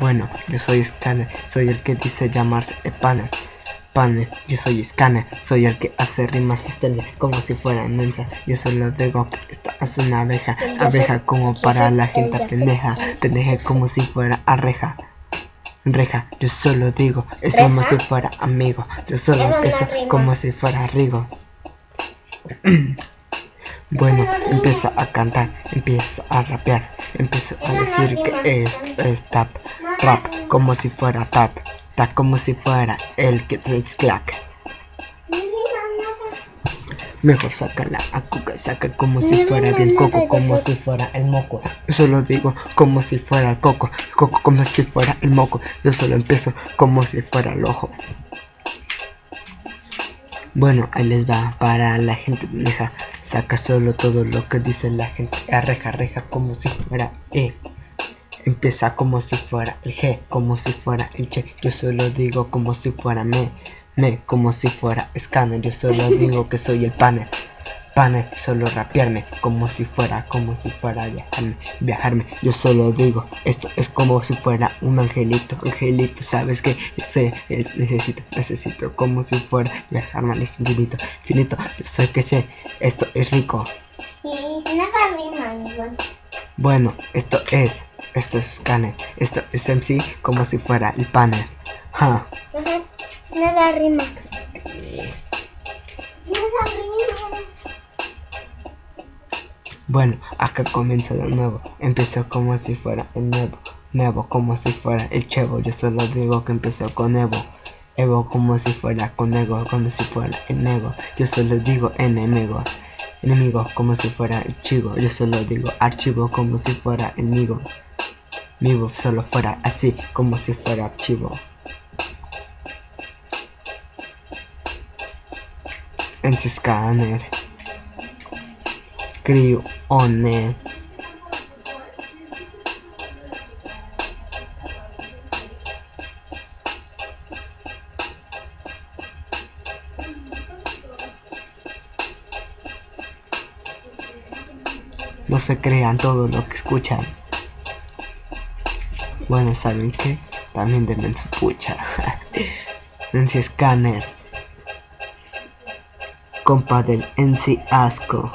Bueno, yo soy Scanner, soy el que dice llamarse Panel. Panel, yo soy Scanner, soy el que hace rimas externas como si fuera inmensa. Yo solo digo que esta es una abeja, abeja como para la gente pendeja, pendeja como si fuera arreja. Reja, yo solo digo, es como si fuera amigo, yo solo empiezo como si fuera Rigo. Bueno, empieza a cantar, empieza a rapear, empieza a decir que es, es tap, rap, como si fuera tap, tap como si fuera el que se clack. Mejor sácala a cuca, saca como si fuera bien coco, como si fuera el moco. Yo solo digo como si fuera el coco, coco como si fuera el moco. Yo solo empiezo como si fuera el ojo. Bueno, ahí les va para la gente pendeja. Saca solo todo lo que dice la gente. Arreja, reja como si fuera E. Empieza como si fuera el G, como si fuera el Che. Yo solo digo como si fuera me. Me, como si fuera escáner. Yo solo digo que soy el panel. Panel, solo rapearme, como si fuera, como si fuera viajarme, viajarme. Yo solo digo, esto es como si fuera un angelito, angelito, sabes que yo sé, eh, necesito, necesito, como si fuera viajarme al infinito, infinito. Yo sé que sé, esto es rico. Bueno, esto es, esto es Scanner, esto es MC como si fuera el panel. Nada rima. Bueno, acá comienza de nuevo. Empezó como si fuera el nuevo. Nuevo como si fuera el chevo. Yo solo digo que empezó con Evo. Evo como si fuera con ego, como si fuera el nego. Yo solo digo enemigo. Enemigo como si fuera el chivo. Yo solo digo archivo como si fuera el migo. Migo solo fuera así, como si fuera archivo. En su scanner. Creo on. No se crean todo lo que escuchan. Bueno, ¿saben qué? También denme su pucha. Nancy Scanner. Compa del NC Asco.